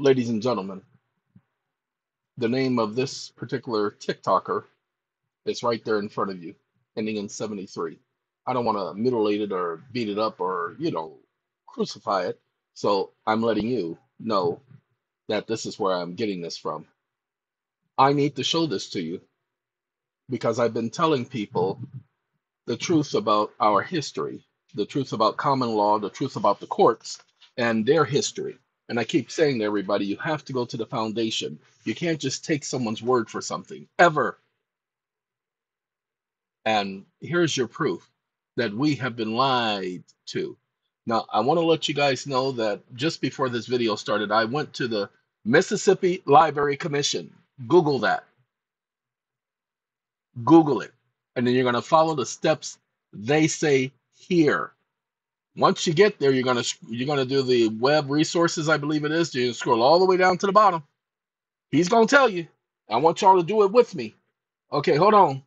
Ladies and gentlemen, the name of this particular TikToker is right there in front of you, ending in 73. I don't want to mutilate it or beat it up or, you know, crucify it. So I'm letting you know that this is where I'm getting this from. I need to show this to you because I've been telling people the truth about our history, the truth about common law, the truth about the courts and their history. And I keep saying to everybody, you have to go to the foundation. You can't just take someone's word for something, ever. And here's your proof that we have been lied to. Now, I want to let you guys know that just before this video started, I went to the Mississippi Library Commission. Google that. Google it. And then you're going to follow the steps they say here. Once you get there, you're gonna you're gonna do the web resources, I believe it is. You scroll all the way down to the bottom. He's gonna tell you. I want y'all to do it with me. Okay, hold on.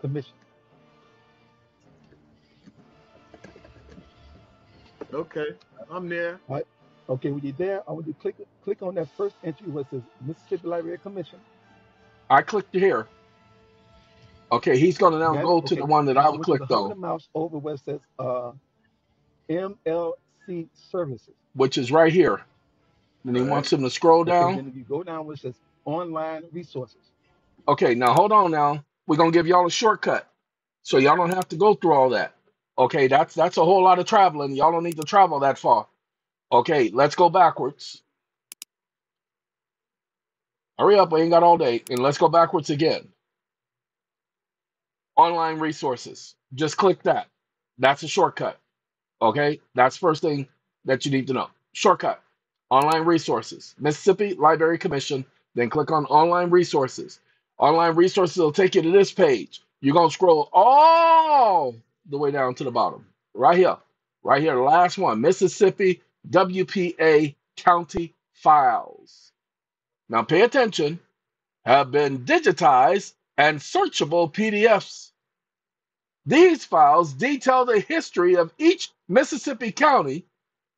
Commission. Okay, I'm there. All right. Okay, when you're there, I want you to click click on that first entry where it says Mississippi Library Commission. I clicked here. Okay, he's gonna now Got it? go to the one that Now I I to clicked hover the mouse over where it says uh, MLC Services. which is right here. And he right. wants him to scroll Okay, down. then if you go down where it says Online Resources. Okay, now hold on now. We're gonna give y'all a shortcut. So y'all don't have to go through all that. Okay, that's that's a whole lot of traveling. Y'all don't need to travel that far. Okay, let's go backwards. Hurry up, we ain't got all day. And let's go backwards again. Online resources. Just click that. That's a shortcut. Okay, that's first thing that you need to know. Shortcut. Online resources. Mississippi Library Commission. Then click on online resources. Online resources will take you to this page. You're gonna scroll all the way down to the bottom. Right here. Right here. Last one. Mississippi WPA County Files. Now pay attention. Have been digitized and searchable PDFs. These files detail the history of each Mississippi county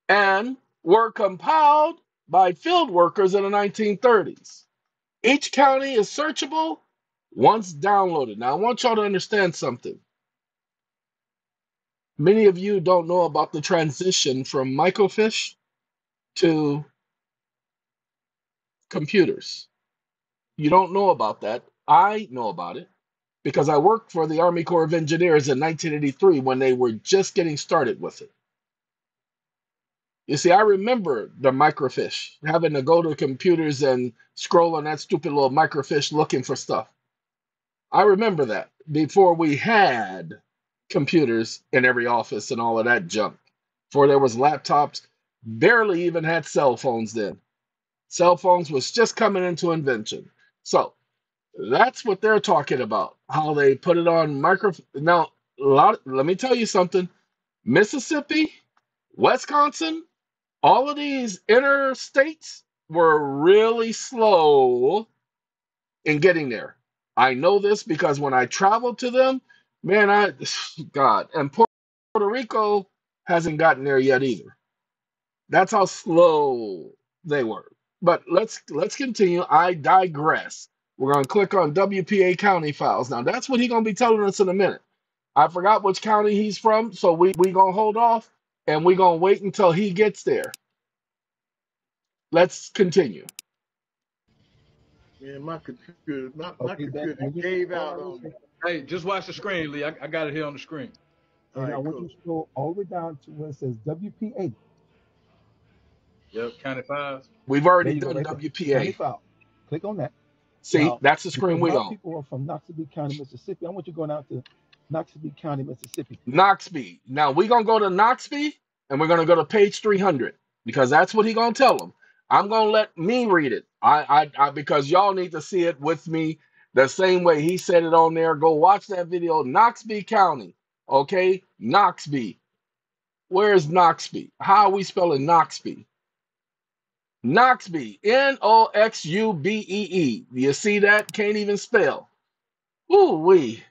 and were compiled by field workers in the 1930s. Each county is searchable once downloaded. Now, I want y'all to understand something. Many of you don't know about the transition from microfiche to computers. You don't know about that. I know about it because I worked for the Army Corps of Engineers in 1983 when they were just getting started with it. You see, I remember the microfiche, having to go to computers and scroll on that stupid little microfiche looking for stuff. I remember that before we had computers in every office and all of that junk. Before there was laptops, barely even had cell phones then. Cell phones was just coming into invention. So that's what they're talking about. How they put it on micro. Now, lot. Let me tell you something. Mississippi, Wisconsin, all of these inner states were really slow in getting there. I know this because when I traveled to them, man, I God, and Puerto Rico hasn't gotten there yet either. That's how slow they were. But let's let's continue. I digress. We're gonna click on WPA County files. Now that's what he's gonna be telling us in a minute. I forgot which county he's from, so we we gonna hold off and we gonna wait until he gets there. Let's continue. Man, my computer, my, my Okay, computer when you gave scroll out on me. Hey, just watch the screen, Lee. I, I got it here on the screen. All and I want cool. you to scroll all the way down to where it says WPA. Yep, county fives. We've already done right there. County WPA. file. Click on that. See, Now, that's the screen we on. people are from Knoxville County, Mississippi. I want you to go down to Knoxville County, Mississippi. Noxby. Now we're gonna go to Noxby and we're gonna go to page 300 because that's what he gonna tell them. I'm gonna let me read it. I, I, I because y'all need to see it with me the same way he said it on there. Go watch that video. Noxby County. Okay, Noxby. Where's Noxby? How are we spelling Noxby? Noxby. N O X U B E E. You see that? Can't even spell. Ooh wee.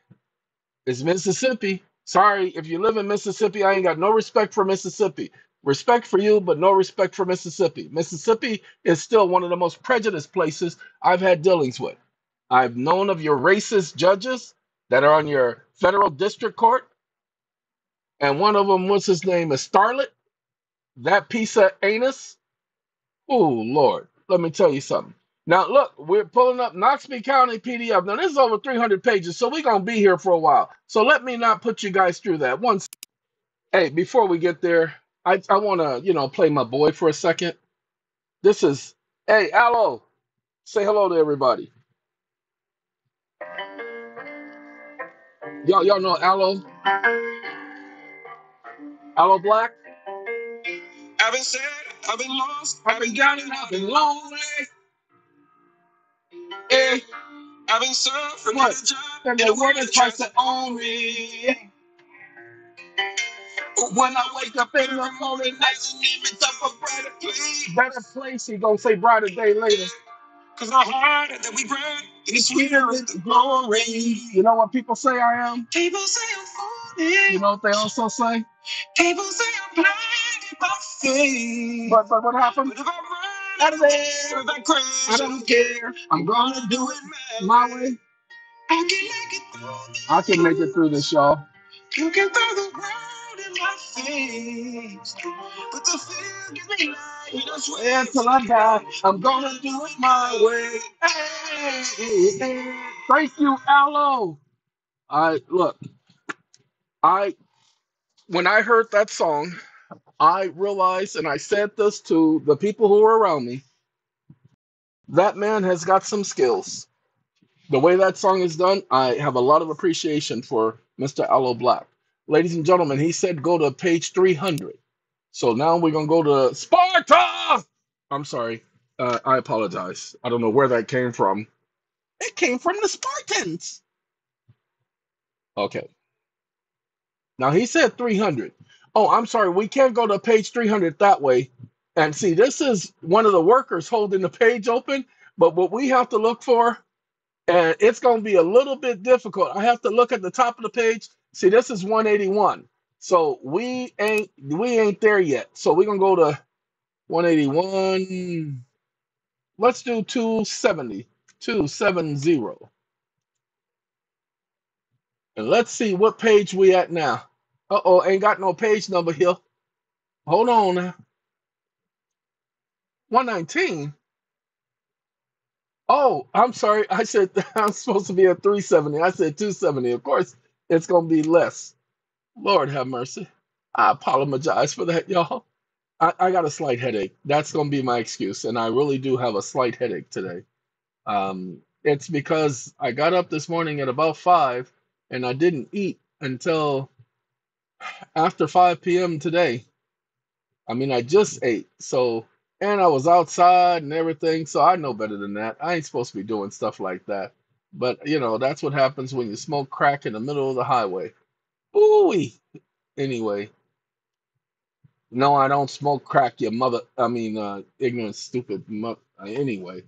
It's Mississippi. Sorry, if you live in Mississippi, I ain't got no respect for Mississippi. Respect for you, but no respect for Mississippi. Mississippi is still one of the most prejudiced places I've had dealings with. I've known of your racist judges that are on your federal district court, and one of them, what's his name, is Starrett. That piece of anus. Oh, Lord. Let me tell you something. Now, look, we're pulling up Knoxville County PDF. Now, this is over 300 pages, so we're to be here for a while. So let me not put you guys through that. One, hey, before we get there, I, I want to, you know, play my boy for a second. This is, hey, Aloe, say hello to everybody. Y'all, y'all know Aloe, Aloe Blacc? Been sad, I've been lost, I've been down and I've been lonely. Eh, I've been suffering What? at a job, and the woman tries to own me. When I wake up in the morning, As an image of a brighter place, better place, he gonna say brighter day later. cause the harder that we grind, it is sweeter in the glory. You know what people say I am? People say I'm You know what they also say? people say But but what happened? If I run out of there, I don't care. I'm gonna do it my way. I can make it through this. I can make it through this, y'all. Looking through the world in my face. But the fear gives me life. I swear Until I die, I'm gonna do it my way. Hey. Thank you, Aloe. I look. I when I heard that song, I realized, and I said this to the people who were around me. That man has got some skills. The way that song is done, I have a lot of appreciation for Mr. Aloe Blacc. Ladies and gentlemen, he said go to page 300. So now we're going to go to Sparta. I'm sorry. Uh, I apologize. I don't know where that came from. It came from the Spartans. Okay. Now he said 300. Oh, I'm sorry. We can't go to page 300 that way. And see, this is one of the workers holding the page open. But what we have to look for, and it's going to be a little bit difficult. I have to look at the top of the page. See, this is 181. So we ain't we ain't there yet. So we're gonna go to 181. Let's do 270. 270. And let's see what page we at now. Uh-oh, ain't got no page number here. Hold on now. 119. Oh, I'm sorry. I said I'm supposed to be at 370. I said 270. Of course, it's gonna be less. Lord have mercy. I apologize for that, y'all. I, I got a slight headache. That's gonna be my excuse, and I really do have a slight headache today. Um, it's because I got up this morning at about five, and I didn't eat until after 5 p.m. today. I mean, I just ate. So, and I was outside and everything. So I know better than that. I ain't supposed to be doing stuff like that. But, you know, that's what happens when you smoke crack in the middle of the highway. Ooh. Anyway, no, I don't smoke crack, your mother. I mean, uh, ignorant, stupid. Mo- uh, anyway,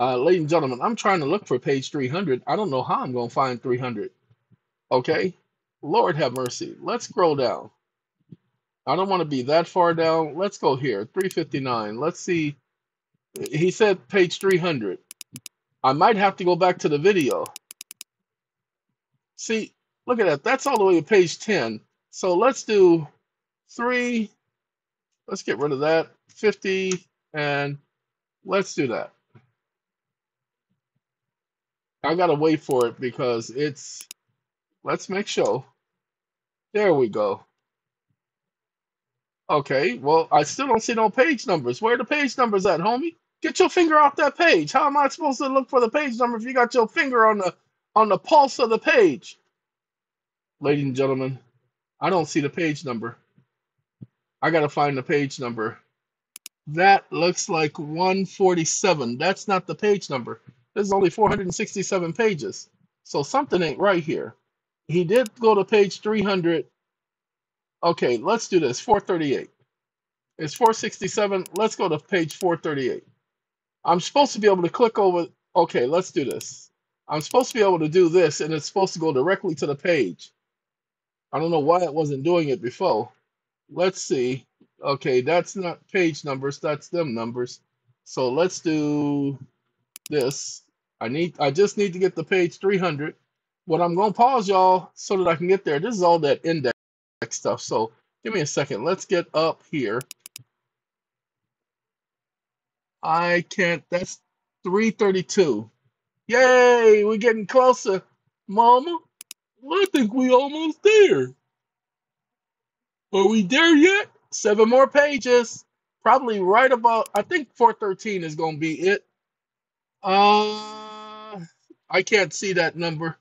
uh, ladies and gentlemen, I'm trying to look for page 300. I don't know how I'm going to find 300. Okay. Lord have mercy. Let's scroll down. I don't want to be that far down. Let's go here. 359. Let's see. He said page 300. I might have to go back to the video. See, look at that. That's all the way to page 10. So let's do three. Let's get rid of that. 50. And let's do that. I got to wait for it because it's. Let's make sure. There we go. Okay, well, I still don't see no page numbers. Where are the page numbers at, homie? Get your finger off that page. How am I supposed to look for the page number if you got your finger on the on the pulse of the page? Ladies and gentlemen, I don't see the page number. I gotta find the page number. That looks like 147. That's not the page number. There's only 467 pages. So something ain't right here. He did go to page 300. Okay, let's do this. 438. It's 467. Let's go to page 438. I'm supposed to be able to click over. Okay, let's do this. I'm supposed to be able to do this, and it's supposed to go directly to the page. I don't know why it wasn't doing it before. Let's see. Okay, that's not page numbers, that's them numbers. So let's do this. I need I just need to get the page 300. What I'm gonna pause y'all so that I can get there. This is all that index stuff. So give me a second. Let's get up here. I can't that's 332. Yay, we're getting closer. Mama, I think we almost there. Are we there yet? Seven more pages. Probably right about I think 413 is gonna be it. Uh I can't see that number.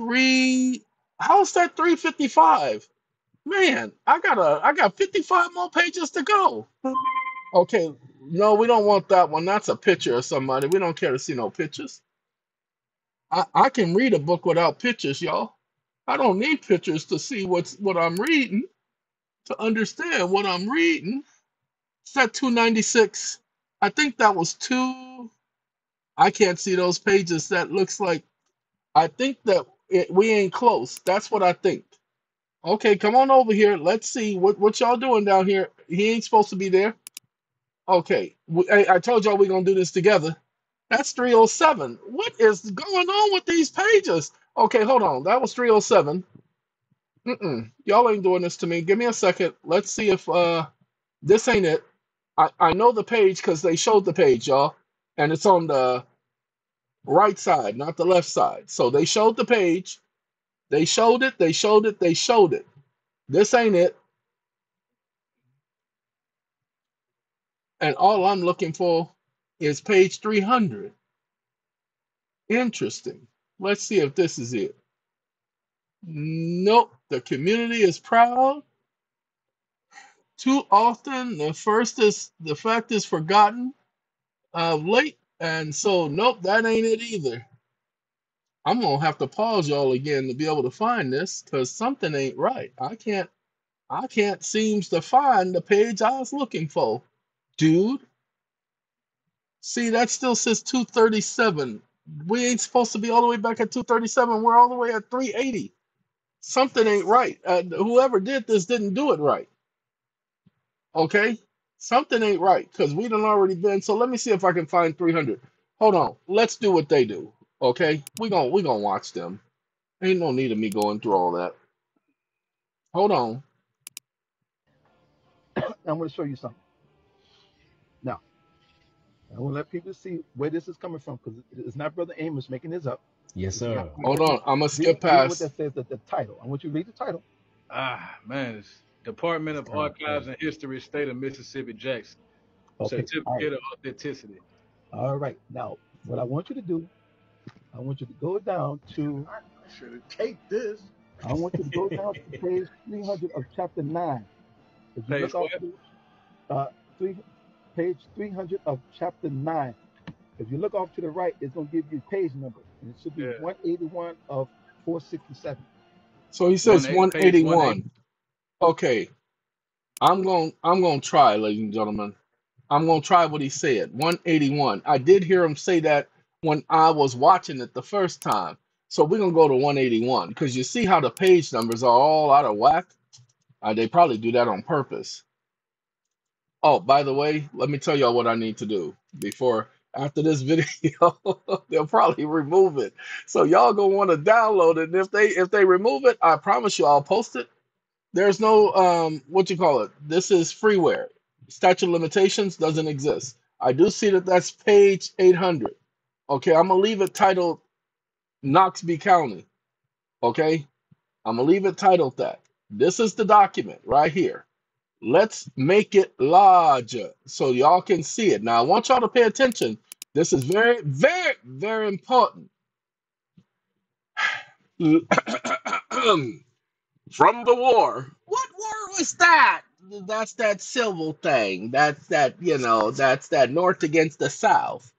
Three how's that 355? Man, I got a I got 55 more pages to go. Okay, no, we don't want that one. That's a picture of somebody. We don't care to see no pictures. I, I can read a book without pictures, y'all. I don't need pictures to see what's what I'm reading, to understand what I'm reading. It's that 296. I think that was two. I can't see those pages. That looks like I think that it, we ain't close. That's what I think. Okay, come on over here. Let's see what what y'all doing down here. He ain't supposed to be there. Okay, we, I, I told y'all we're gonna do this together. That's 307. What is going on with these pages? Okay, hold on. That was 307. Mm-mm. Y'all ain't doing this to me. Give me a second. Let's see if uh this ain't it. I, I know the page because they showed the page, y'all. And it's on the right side, not the left side. So they showed the page. They showed it, they showed it, they showed it. This ain't it. And all I'm looking for is page 300. Interesting. Let's see if this is it. Nope. The community is proud. Too often, the first is the fact is forgotten of late, and so nope, that ain't it either. I'm gonna have to pause y'all again to be able to find this because something ain't right. I can't, I can't seems to find the page I was looking for, dude. See, that still says 237. We ain't supposed to be all the way back at 237. We're all the way at 380. Something ain't right. Uh, whoever did this didn't do it right. Okay? Something ain't right because we done already been. So let me see if I can find 300. Hold on. Let's do what they do. Okay? we gonna we gonna watch them. Ain't no need of me going through all that. Hold on. I'm going to show you something. Now, I want to let people see where this is coming from because it's not Brother Amos making this up. Yes, sir. not, Hold on. I'm gonna read, skip read what past. that says at the title. I want you to read the title. Ah, man, it's Department of Archives and History, State of Mississippi, Jackson. Okay. All right. Certificate of authenticity. All right. Now, what I want you to do, I want you to go down to, I should have taped this. I want you to go down to page 300 of chapter 9. If you Page look off to, uh, three, page 300 of chapter 9. If you look off to the right, it's going to give you page number. And it should be Yeah. 181 of 467. So he says 180, page 181. 180. Okay. I'm going I'm going to try, ladies and gentlemen. I'm going to try what he said. 181. I did hear him say that when I was watching it the first time. So we're to go to 181 because you see how the page numbers are all out of whack. Uh, they probably do that on purpose. Oh, by the way, let me tell y'all what I need to do before after this video. they'll probably remove it. So y'all gonna want to download it. And if they if they remove it, I promise you I'll post it. There's no um what you call it. This is freeware. Statute of limitations doesn't exist. I do see that that's page 800. Okay, I'm gonna leave it titled Knoxville County. Okay, I'm gonna leave it titled that. This is the document right here. Let's make it larger so y'all can see it. Now I want y'all to pay attention. This is very, very, very important. From the war. What war was that? That's that civil thing. That's that, you know, that's that North against the South.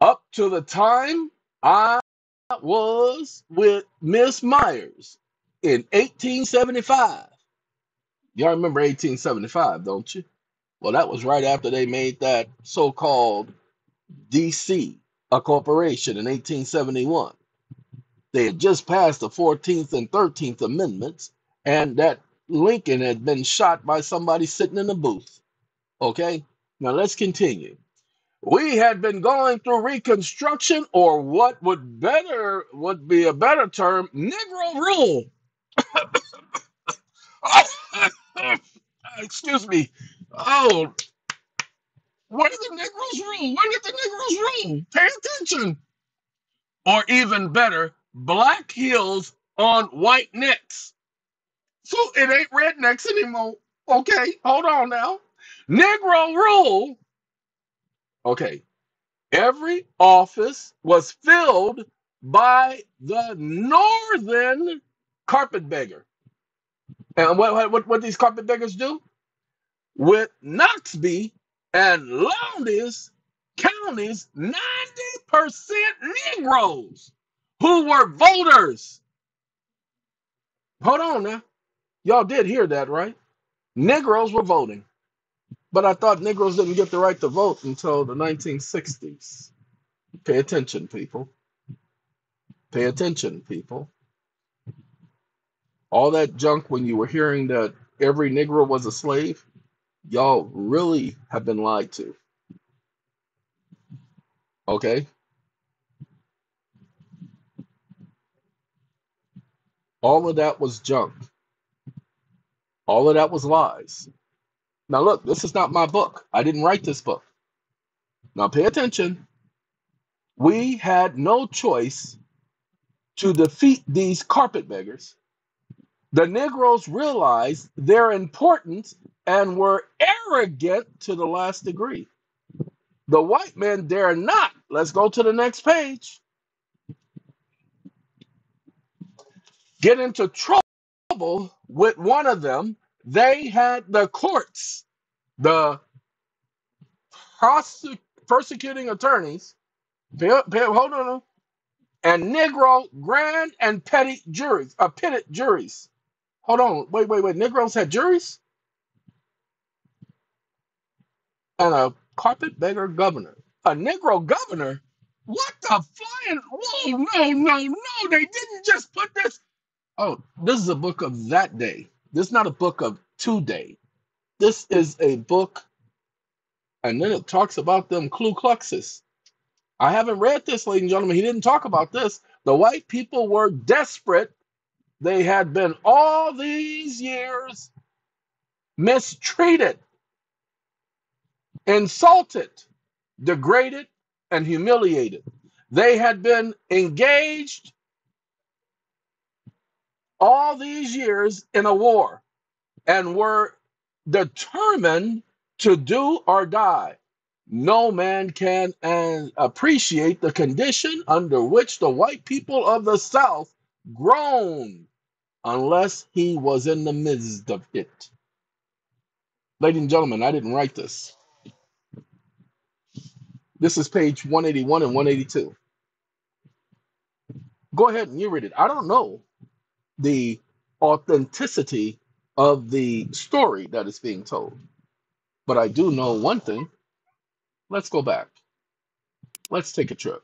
Up to the time I was with Miss Myers in 1875. Y'all remember 1875, don't you? Well, that was right after they made that so called DC a corporation in 1871. They had just passed the 14th and 13th Amendments, and that Lincoln had been shot by somebody sitting in a booth. Okay, now let's continue. We had been going through Reconstruction, or what would better would be a better term, Negro rule. Excuse me. Oh, where did the Negroes rule? Where did the Negroes rule? Pay attention. Or even better, black heels on white necks. So it ain't rednecks anymore. Okay, hold on now. Negro rule. Okay, every office was filled by the northern carpetbagger. And what, what, what, these carpetbaggers do? With Noxubee and Lowndes counties, 90% Negroes who were voters. Hold on now. Y'all did hear that, right? Negroes were voting. But I thought Negroes didn't get the right to vote until the 1960s. Pay attention, people. Pay attention, people. All that junk when you were hearing that every Negro was a slave, y'all really have been lied to. Okay? All of that was junk. All of that was lies. Now, look, this is not my book. I didn't write this book. Now, pay attention. We had no choice to defeat these carpetbaggers. The Negroes realized their importance and were arrogant to the last degree. The white men dare not. Let's go to the next page. Get into trouble with one of them. They had the courts, the prosec- persecuting attorneys, hold on, and Negro grand and petty juries, uh, juries. Hold on, wait, wait, wait. Negroes had juries and a carpetbagger governor. A Negro governor? What the flying? Whoa, no, no, no. They didn't just put this. Oh, this is a book of that day. This is not a book of today. This is a book, and then it talks about them Ku Kluxes. I haven't read this, ladies and gentlemen. He didn't talk about this. The white people were desperate. They had been all these years mistreated, insulted, degraded, and humiliated. They had been engaged all these years in a war and were determined to do or die. No man can and appreciate the condition under which the white people of the South groaned unless he was in the midst of it. Ladies and gentlemen, I didn't write this. This is page 181 and 182. Go ahead and you read it. I don't know the authenticity of the story that is being told, but I do know one thing. Let's go back. Let's take a trip.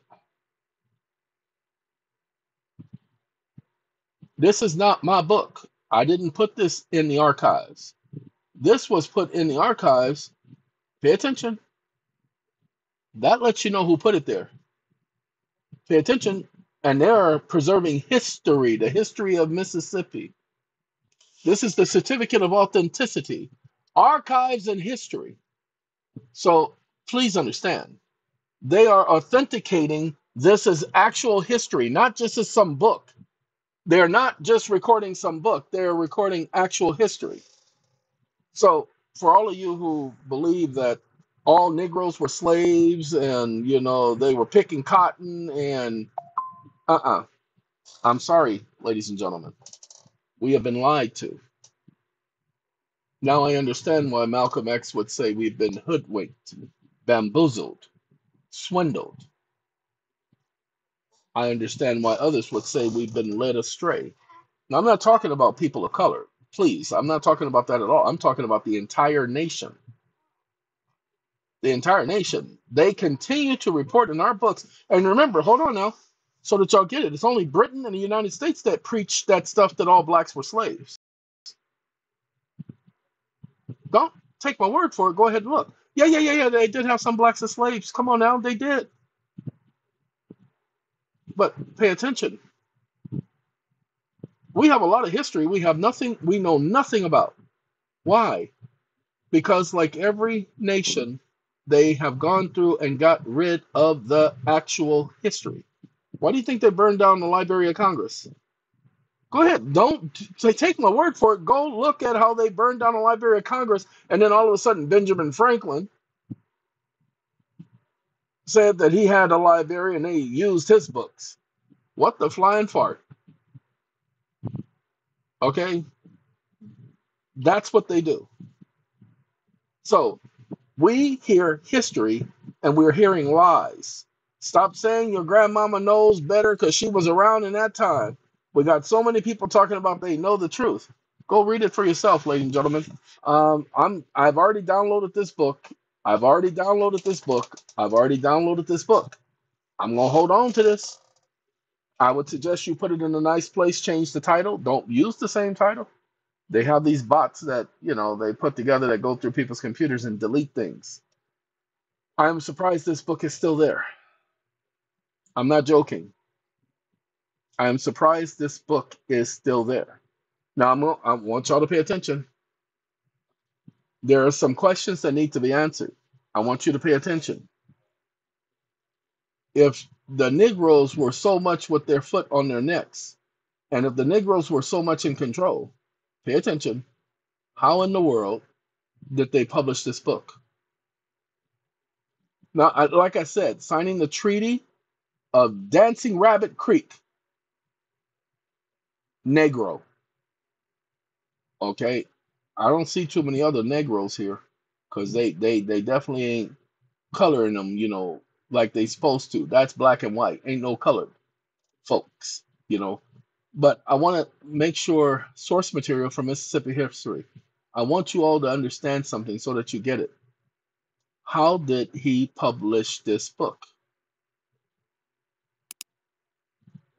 This is not my book. I didn't put this in the archives. This was put in the archives. Pay attention. That lets you know who put it there. Pay attention. And they're preserving history, the history of Mississippi. This is the certificate of authenticity, archives and history. So please understand, they are authenticating this as actual history, not just as some book. They're not just recording some book, they're recording actual history. So for all of you who believe that all Negroes were slaves and you know they were picking cotton and uh-uh. I'm sorry, ladies and gentlemen. We have been lied to. Now I understand why Malcolm X would say we've been hoodwinked, bamboozled, swindled. I understand why others would say we've been led astray. Now, I'm not talking about people of color. Please, I'm not talking about that at all. I'm talking about the entire nation. The entire nation. They continue to report in our books. And remember, hold on now, so that y'all get it. It's only Britain and the United States that preach that stuff that all blacks were slaves. Don't take my word for it. Go ahead and look. Yeah, yeah, yeah, yeah. They did have some blacks as slaves. Come on now, they did. But pay attention. We have a lot of history. We have nothing. We know nothing about. Why? Because like every nation, they have gone through and got rid of the actual history. Why do you think they burned down the Library of Congress? Go ahead. Don't say take my word for it. Go look at how they burned down the Library of Congress, and then all of a sudden Benjamin Franklin said that he had a library and they used his books. What the flying fart? Okay, that's what they do. So we hear history and we're hearing lies. Stop saying your grandmama knows better because she was around in that time. We got so many people talking about they know the truth. Go read it for yourself, ladies and gentlemen. Um, I'm I've already downloaded this book. I've already downloaded this book. I've already downloaded this book. I'm gonna hold on to this. I would suggest you put it in a nice place, change the title. Don't use the same title. They have these bots that, you know, they put together that go through people's computers and delete things. I'm surprised this book is still there. I'm not joking. I am surprised this book is still there. Now, I'm, I want y'all to pay attention. There are some questions that need to be answered. I want you to pay attention. If the Negroes were so much with their foot on their necks, and if the Negroes were so much in control, pay attention. How in the world did they publish this book? Now, I, like I said, signing the Treaty of Dancing Rabbit Creek, Negro. Okay, I don't see too many other Negroes here because they, they they definitely ain't coloring them, you know, like they supposed to. That's black and white. Ain't no colored folks, you know. But I want to make sure source material from Mississippi history. I want you all to understand something so that you get it. How did he publish this book?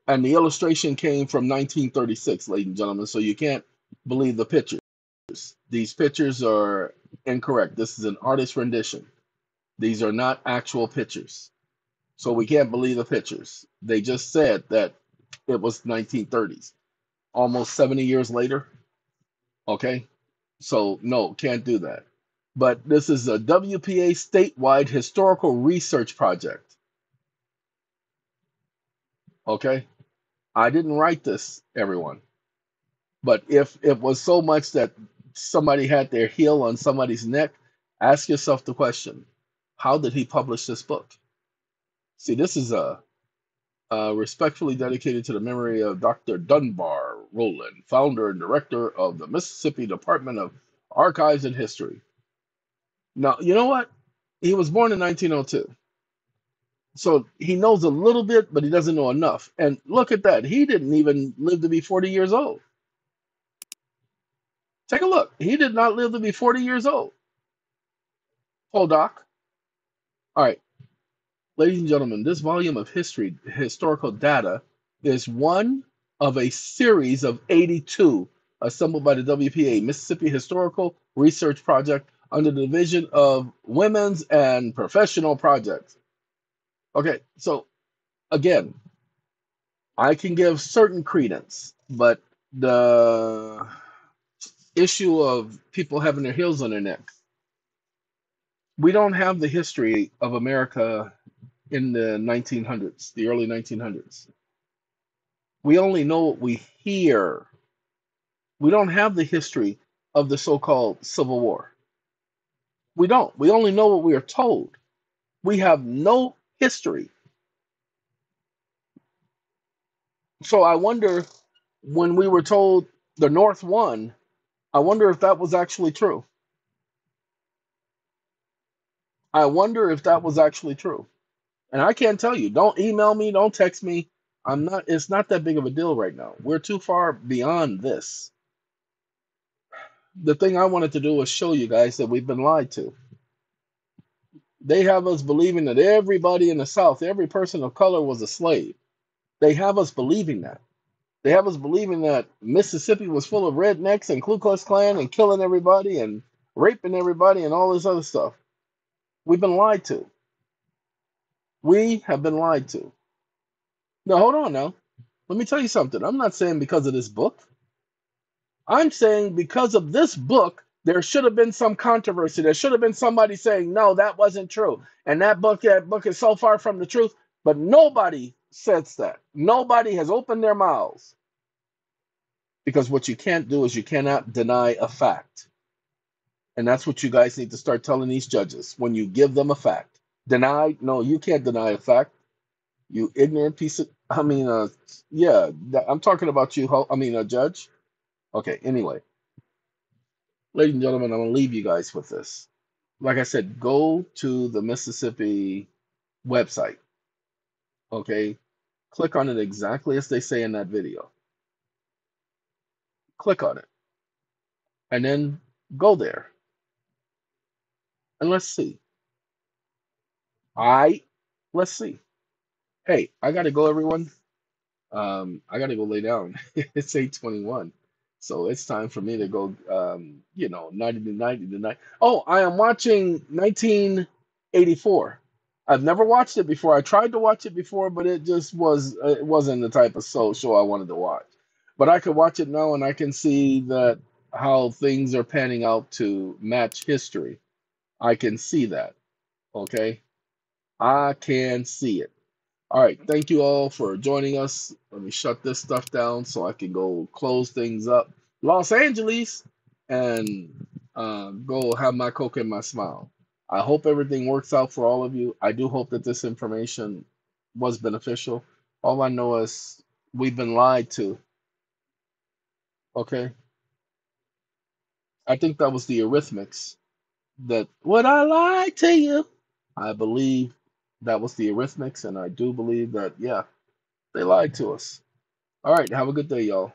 And the illustration came from 1936, ladies and gentlemen, so you can't believe the pictures. These pictures are incorrect. This is an artist rendition. These are not actual pictures. So we can't believe the pictures. They just said that it was 1930s. Almost 70 years later. Okay? So no, can't do that. But this is a WPA statewide historical research project. Okay? I didn't write this, everyone. But if it was so much that somebody had their heel on somebody's neck, ask yourself the question how did he publish this book? See, this is a, a respectfully dedicated to the memory of Dr. Dunbar Rowland, founder and director of the Mississippi Department of Archives and History. Now, you know what? He was born in 1902. So he knows a little bit, but he doesn't know enough. And look at that. He didn't even live to be 40 years old. Take a look. He did not live to be 40 years old. Hold, Doc. All right. Ladies and gentlemen, this volume of history, historical data, is one of a series of 82 assembled by the WPA, Mississippi Historical Research Project, under the division of Women's and Professional Projects. Okay, so again, I can give certain credence, but the issue of people having their heels on their neck, we don't have the history of America in the 1900s, the early 1900s. We only know what we hear. We don't have the history of the so called Civil War. We don't. We only know what we are told. We have no history. So I wonder when we were told the North won, I wonder if that was actually true. I wonder if that was actually true. And I can't tell you. Don't email me, don't text me. I'm not it's not that big of a deal right now. We're too far beyond this. The thing I wanted to do was show you guys that we've been lied to. They have us believing that everybody in the South, every person of color was a slave. They have us believing that. They have us believing that Mississippi was full of rednecks and Ku Klux Klan and killing everybody and raping everybody and all this other stuff. We've been lied to. We have been lied to. Now, hold on now. Let me tell you something. I'm not saying because of this book. I'm saying because of this book, there should have been some controversy. There should have been somebody saying, no, that wasn't true. And that book, that book is so far from the truth. But nobody says that. Nobody has opened their mouths. Because what you can't do is you cannot deny a fact. And that's what you guys need to start telling these judges when you give them a fact. Deny, no, you can't deny a fact. You ignorant piece of, I mean, uh, yeah, I'm talking about you, I mean, a judge. Okay, anyway, ladies and gentlemen, I'm going to leave you guys with this. Like I said, go to the Mississippi website. Okay, click on it exactly as they say in that video. Click on it. And then go there. And let's see. I let's see. Hey, I gotta go, everyone. Um, I gotta go lay down. it's 821. So it's time for me to go um, you know, 90 to 90 tonight. Oh, I am watching 1984. I've never watched it before. I tried to watch it before, but it just was it wasn't the type of soul show I wanted to watch. But I could watch it now and I can see that how things are panning out to match history. I can see that. Okay. I can see it. All right. Thank you all for joining us. Let me shut this stuff down so I can go close things up. Los Angeles and uh, go have my coke and my smile. I hope everything works out for all of you. I do hope that this information was beneficial. All I know is we've been lied to. Okay. I think that was the Eurythmics that would I lie to you? I believe that was the arithmetics, and I do believe that, yeah, they lied to us. All right, have a good day, y'all.